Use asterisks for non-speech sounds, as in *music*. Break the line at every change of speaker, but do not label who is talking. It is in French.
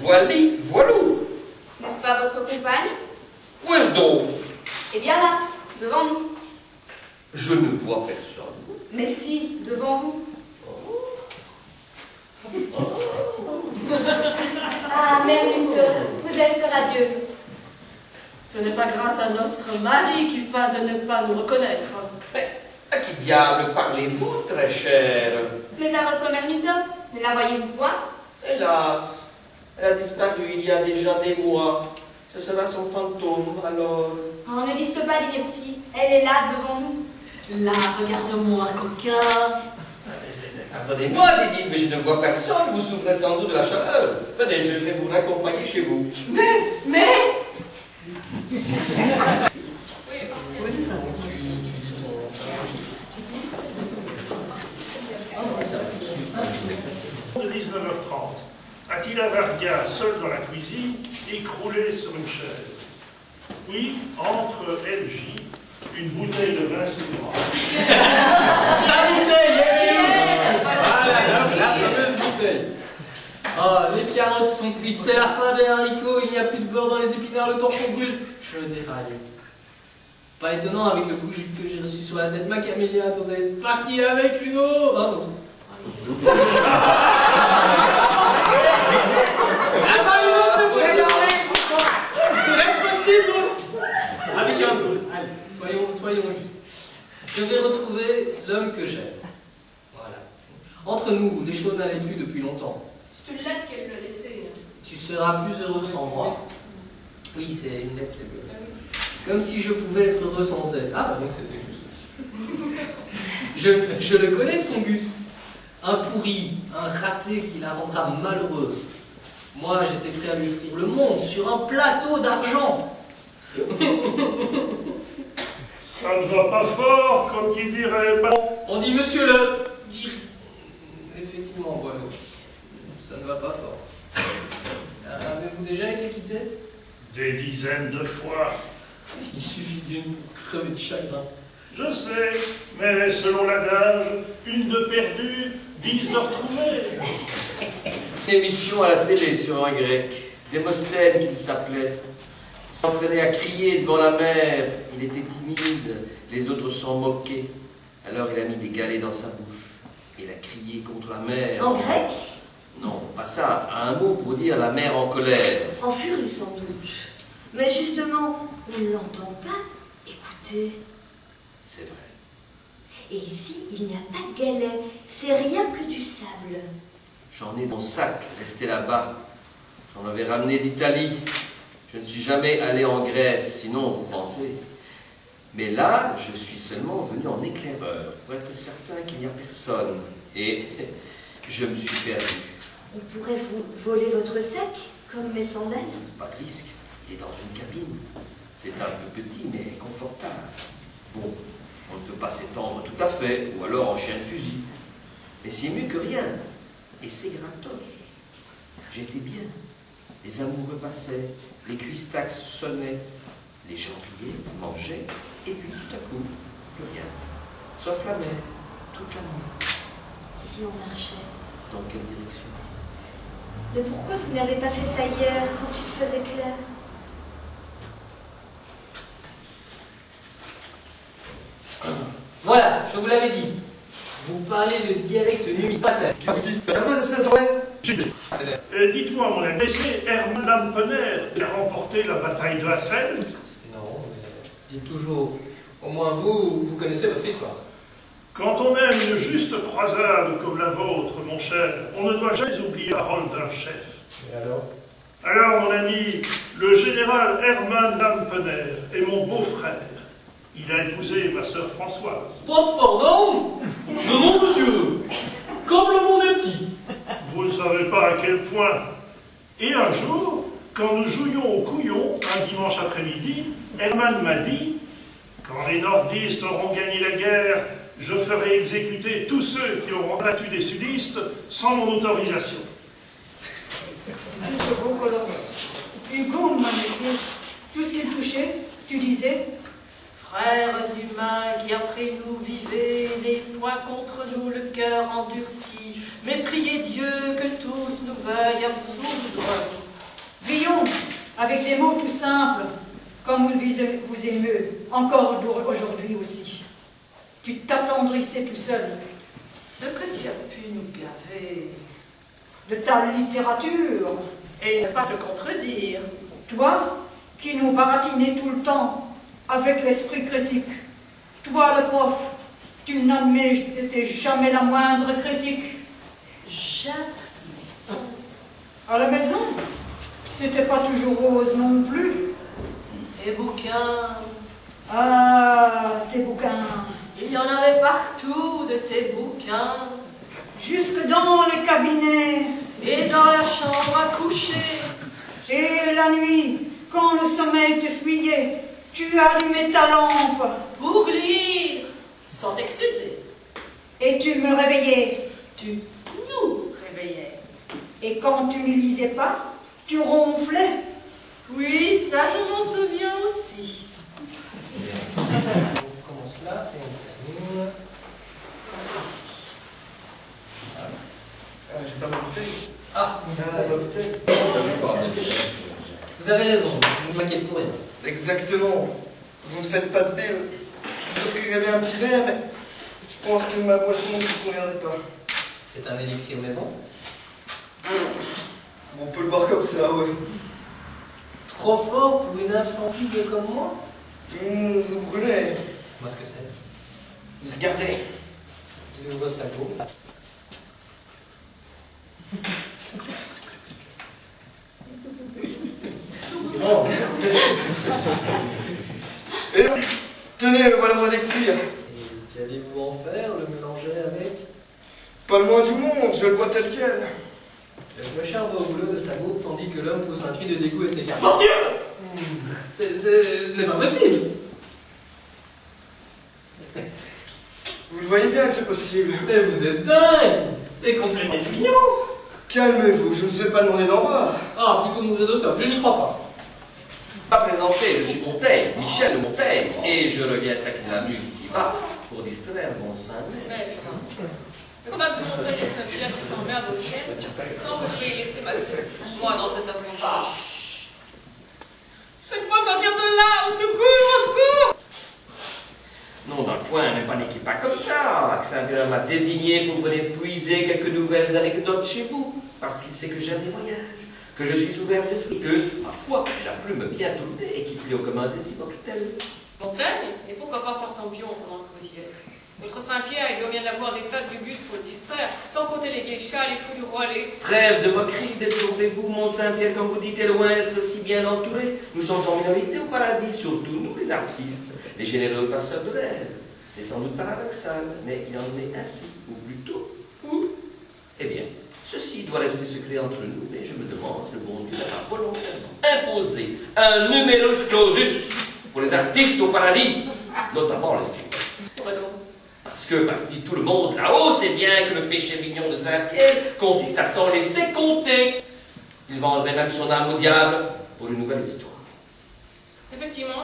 Voili, voilou.
N'est-ce pas votre compagne?
Où est-ce donc?
Eh bien là, devant nous.
Je ne vois personne.
Mais si, devant vous. *laughs* Ah, Mère vous êtes radieuse.
Ce n'est pas grâce à notre mari qui feint de ne pas nous reconnaître.
Mais à qui diable parlez-vous, très chère?
Mais à votre mère ne la voyez-vous point?
Hélas, elle a disparu il y a déjà des mois. Ce sera son fantôme, alors.
Oh, ne dites pas d'ineptie, elle est là devant nous.
Là, regarde-moi, coquin.
Pardonnez-moi, Didine, mais je ne vois personne. Vous souffrez sans doute de la chaleur. Venez, je vais vous raccompagner chez vous.
Mais, mais...
de 19h30. Attila Varga, seul dans la cuisine, sur une chaise. Puis, entre LJ, une bouteille de vin sous le bras.
La bouteille, elle Voilà, la, fameuse bouteille. Ah, les carottes sont cuites, c'est la fin des haricots, il n'y a plus de beurre dans les épinards, le torchon brûle. Je déraille. Pas étonnant avec le coup que j'ai reçu sur la tête, ma camélia devait partir avec une eau. Ah, non. *laughs* Ah bah une autre, c'est possible Avec un peu. Allez, soyons, soyons justes. Je vais retrouver l'homme que j'aime. Voilà. Entre nous, les choses n'allaient plus depuis longtemps.
C'est une lettre qu'elle lui a laissée.
Tu seras plus heureux sans moi. Oui, c'est une lettre qu'elle me laisse. Comme si je pouvais être heureux sans elle. Ah, bah donc c'était juste. Je, je le connais, son Gus. Un pourri, un raté qui la rendra malheureuse. Moi, j'étais prêt à lui offrir le monde sur un plateau d'argent.
Ça ne va pas fort, comme qui dirait.
On dit monsieur le. Dit- Effectivement, voilà. Ça ne va pas fort. Avez-vous déjà été quitté?
Des dizaines de fois.
Il suffit d'une pour crever de chagrin.
Je sais, mais selon l'adage, une de perdue, dix de retrouvée.
Émission à la télé sur un grec. Démosthène qu'il s'appelait. S'entraînait à crier devant la mer. Il était timide. Les autres s'en moquaient. Alors il a mis des galets dans sa bouche. Il a crié contre la mer.
En grec?
Non, pas ça. Un mot pour dire la mer en colère.
En furie sans doute. Mais justement, on ne l'entend pas. Écoutez.
C'est vrai.
Et ici, il n'y a pas de galets. C'est rien que du sable.
J'en ai mon sac resté là-bas. J'en avais ramené d'Italie. Je ne suis jamais allé en Grèce, sinon vous pensez. Mais là, je suis seulement venu en éclaireur pour être certain qu'il n'y a personne. Et *laughs* je me suis perdu.
On pourrait vous voler votre sac, comme mes sandales?
Pas de risque. Il est dans une cabine. C'est un peu petit, mais confortable. Bon, on ne peut pas s'étendre tout à fait, ou alors en chien de fusil. Mais c'est mieux que rien. Et c'est gratos. J'étais bien. Les amoureux passaient, les cuistax sonnaient, les gens riaient, mangeaient, et puis tout à coup, plus rien. Sauf la mer, toute la nuit.
Si on marchait.
Dans quelle direction?
Mais pourquoi vous n'avez pas fait ça hier, quand il faisait clair?
Voilà, je vous l'avais dit. Vous parlez le dialecte numipater.
Euh, Dites-moi, mon ami, c'est Hermann Lampener qui a remporté la bataille de Hasselt
Non, mais dites toujours. Au moins vous, vous connaissez votre histoire.
Quand on mène une juste croisade comme la vôtre, mon cher, on ne doit jamais oublier la parole d'un chef.
Et alors?
Alors, mon ami, le général Hermann Lampener est mon beau-frère. Il a épousé ma sœur Françoise.
Pas de fort nom Le nom de Dieu Comme le monde est petit
ne savez pas à quel point. Et un jour, quand nous jouions au couillon, un dimanche après-midi, Hermann m'a dit Quand les nordistes auront gagné la guerre, je ferai exécuter tous ceux qui auront battu des sudistes sans mon autorisation.
Je beau colosse. Hugo m'a dit, tout ce qu'il touchait, tu disais,
Frères humains qui après nous vivez, les poings contre nous, le cœur endurci, mais priez Dieu que tous nous veuillent absoudre.
avec des mots tout simples, comme vous vous aimez encore aujourd'hui aussi. Tu t'attendrissais tout seul
Ce que tu as pu nous gaver.
de ta littérature.
Et ne pas te contredire.
Toi, qui nous baratinais tout le temps avec l'esprit critique. Toi, le prof, tu n'admettais jamais la moindre critique.
Jamais.
À la maison, c'était pas toujours rose non plus.
Tes bouquins.
Ah, tes bouquins.
Il y en avait partout de tes bouquins.
Jusque dans les cabinets.
Et dans la chambre à coucher.
Et la nuit, quand le sommeil te fuyait, tu allumais ta lampe
Pour lire. Sans t'excuser.
et tu me réveillais.
Tu
Et quand tu ne lisais pas, tu ronflais.
Oui, ça je m'en souviens aussi.
On commence là et on termine. ici. Voilà.
Ah, j'ai pas ma bouteille.
Ah,
Ah, ma bouteille.
vous avez raison, vous ne m'inquiétez pour rien.
Exactement. Vous ne faites pas de pile. Je vous offrirais bien un petit verre, mais je pense que ma boisson ne vous conviendrait pas.
C'est un élixir maison.
On peut le voir comme ça, ouais.
Trop fort pour une âme sensible comme moi
Hum, vous brûlez.
Moi, ce que c'est.
Regardez.
Vois ça beau. C'est bon.
Et tenez, le voilà mon élixir.
Et qu'allez-vous en faire, le
Pas le moins du monde, je le vois tel quel.
Le charme au bleu de sa goutte tandis que l'homme pousse un cri de dégoût et s'écarte. Mon Dieu Ce n'est pas possible
Vous le voyez bien que c'est possible.
Mais vous êtes dingue C'est complètement mignon
Calmez-vous, je ne vous ai pas demandé d'en boire.
Ah, plutôt mourir de je n'y crois pas.
Pas présenté, je suis Montaigne, Michel de Montaigne, et je reviens taquiner la mule ici-bas pour distraire mon sein.
Mais, Le pape de Montaigne et Saint-Pierre qui s'emmerde au ciel, sans que je vais y laisser ma. Moi, dans cette ascenseur. Faites-moi sortir de là Au secours Au secours?
Non, dans le foin, ne paniquez pas comme ça. Saint-Pierre m'a désigné pour venir puiser quelques nouvelles anecdotes chez vous, parce qu'il sait que j'aime les voyages, que je suis ouvert d'esprit, que parfois j'ai la plume bien tournée et qu'il plaît au commun des immortels.
Montaigne Et pourquoi pas Tartampion pendant que vous y êtes? Notre Saint-Pierre, il doit bien avoir des tas de gugus pour le distraire, sans compter les geishas, les fous du roi, les...
Trêve de moquerie, déplorez-vous, mon Saint-Pierre, comme vous dites, est loin d'être si bien entouré. Nous sommes en minorité au paradis, surtout nous, les artistes, les généreux passeurs de rêves. C'est sans doute paradoxal, mais il en est ainsi, ou plutôt, ou Eh bien, ceci doit rester secret entre nous, mais je me demande si le bon Dieu n'a pas volontairement imposé un numerus clausus pour les artistes au paradis, notamment les filles.
Et quoi donc
Que parmi tout le monde là-haut, c'est bien que le péché mignon de Saint-Pierre consiste à s'en laisser compter. Il vendrait même son âme au diable pour une nouvelle histoire.
Effectivement,